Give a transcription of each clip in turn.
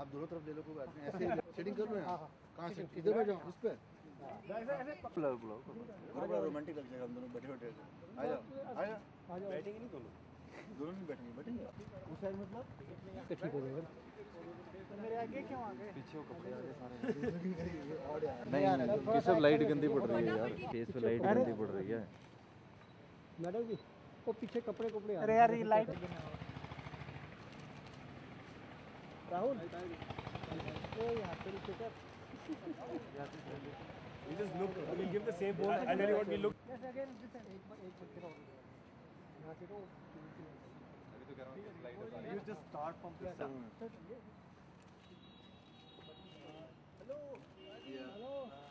आप दोनों तरफ़ ले लो कोई बात नहीं। ऐसे सेटिंग कर लो यहाँ। कहाँ से इधर बैठ जाओ उस पे। बुलाओ बुलाओ बड़ा बड़ा रोमांटिक लग जाएगा हम दोनों बैठे बैठे आ जाओ आ जाओ। बैठेंगे नहीं दोनों? दोनों नहीं बैठेंगे बैठेंगे उस साइड मतलब? तो ठीक हो जाएगा मेरे आगे क्यों आ गए? पीछे वो कपड़े आगे सारे। और यार। नहीं ये सब लाइट गंदी पड़ रही है यार। फेस पे लाइट गंदी पड़ रही है। मैडम जी वो पीछे कपड़े कपड़े अरे यार ये light Rahul We just look, we'll give the same pose and then what we look. Yes, again, this side. एक बार एक बार फिर और यहाँ से तो You just start from this side. Hello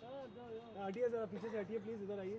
sir जो यो हटिए जरा पीछे से हटिए प्लीज़ इधर आइए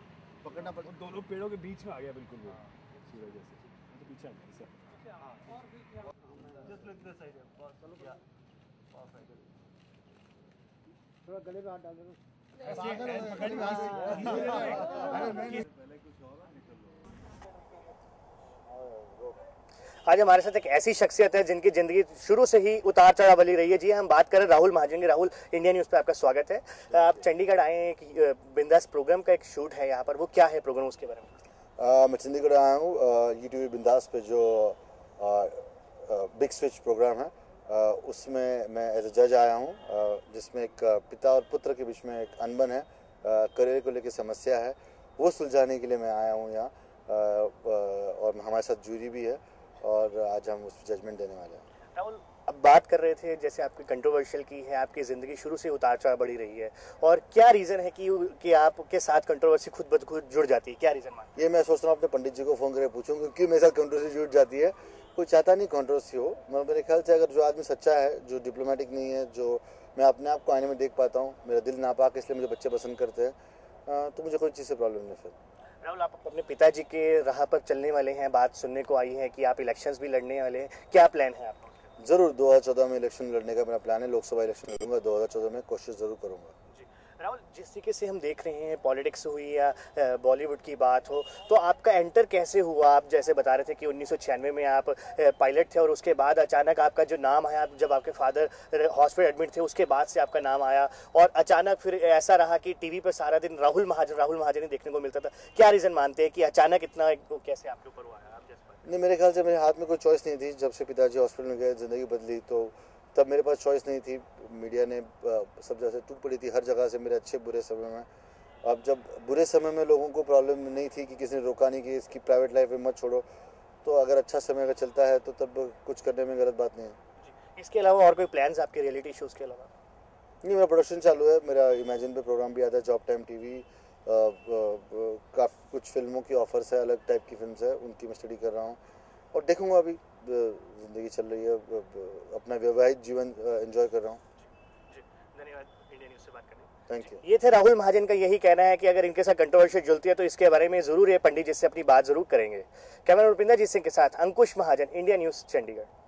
पकड़ना पड़ता दोनों पेड़ों के बीच में आ गया बिल्कुल वो। सूरज जैसे तो पीछे आ गया साइड बस या थोड़ा गले में हाथ डाल दो। पहले कुछ और निकल लो। आज हमारे साथ एक ऐसी शख्सियत है जिनकी ज़िंदगी शुरू से ही उतार चढ़ाव वाली रही है। जी हम बात करें राहुल महाजन की। राहुल इंडिया न्यूज़ पे आपका स्वागत है। आप चंडीगढ़ आए हैं बिंदास प्रोग्राम का एक शूट है यहाँ पर। वो क्या है प्रोग्राम उसके बारे में? मैं चंडीगढ़ आया हूँ। यू टी बिंदास पे जो बिग स्विच प्रोग्राम है उसमें मैं एज अ जज आया हूँ। जिसमें एक पिता और पुत्र के बीच में एक अनबन है। करियर को लेकर समस्या है। वो सुलझाने के लिए मैं आया हूँ यहाँ। और हमारे साथ जूरी भी है। और आज हम उस जजमेंट देने वाले हैं। राहुल। अब बात कर रहे थे जैसे आपकी कंट्रोवर्शियल की है आपकी ज़िंदगी शुरू से उतार चढ़ाव बढ़ी रही है और क्या रीज़न है कि कि आपके साथ कंट्रोवर्सी खुद बद खुद जुड़ जाती है? क्या रीज़न मान ये मैं सोच रहा हूँ अपने पंडित जी को फ़ोन करके पूछूँ क्योंकि मेरे साथ कंट्रोवर्सी जुड़ जाती है? कोई चाहता नहीं कंट्रोवर्सी हो मैं मेरे ख्याल से अगर जो आदमी सच्चा है जो डिप्लोमेटिक नहीं है जो मैं अपने आप को आईने में देख पाता हूँ मेरा दिल नापाक इसलिए मुझे बच्चे पसंद करते हैं तो मुझे कोई चीज़ से प्रॉब्लम नहीं फिर। राहुल आप अपने पिताजी के राह पर चलने वाले हैं, बात सुनने को आई है कि आप इलेक्शंस भी लड़ने वाले हैं। क्या प्लान है आपका? ज़रूर 2014 में इलेक्शन लड़ने का मेरा प्लान है। लोकसभा इलेक्शन लड़ूँगा 2014 में कोशिश ज़रूर करूँगा। राहुल, जिस तरीके से हम देख रहे हैं, पॉलिटिक्स हुई या बॉलीवुड की बात हो तो आपका एंटर कैसे हुआ? आप जैसे बता रहे थे कि उन्नीस में आप पायलट थे और उसके बाद अचानक आपका जो नाम आया जब आपके फादर हॉस्पिटल एडमिट थे, उसके बाद से आपका नाम आया और अचानक फिर ऐसा रहा कि टीवी पर सारा दिन राहुल महाजन राहुल महाजन ही देखने को मिलता था। क्या रीज़न मानते हैं कि अचानक इतना कैसे आपके ऊपर हुआ? है नहीं, मेरे ख्याल से मेरे हाथ में कोई चॉइस नहीं थी। जब से पिताजी हॉस्पिटल में गए, ज़िंदगी बदली तो तब मेरे पास चॉइस नहीं थी। मीडिया ने सब जगह से टूट पड़ी थी। हर जगह से मेरे अच्छे बुरे समय में। अब जब बुरे समय में लोगों को प्रॉब्लम नहीं थी कि किसी ने रोका नहीं कि इसकी प्राइवेट लाइफ में मत छोड़ो तो अगर अच्छा समय अगर चलता है तो तब कुछ करने में गलत बात नहीं है। इसके अलावा और कोई प्लान्स आपके रियलिटी शोज़ के अलावा? नहीं मेरा प्रोडक्शन चालू है। मेरा इमेजिन पे प्रोग्राम भी आता है जॉब टाइम टीवी काफ़ी कुछ फ़िल्मों की ऑफर्स है अलग टाइप की फ़िल्म है उनकी मैं स्टडी कर रहा हूँ। और देखूँगा अभी। ज़िंदगी चल रही है अपना वैवाहिक जीवन एंजॉय कर रहा हूँ। इंडिया न्यूज़ से बात करने थैंक यू ये थे राहुल महाजन का यही कहना है कि अगर इनके साथ कंट्रोवर्सी जुलती है तो इसके बारे में ज़रूर ये पंडित जी से अपनी बात ज़रूर करेंगे। कैमरा रुपिंदर जीत सिंह के साथ अंकुश महाजन इंडिया न्यूज़ चंडीगढ़।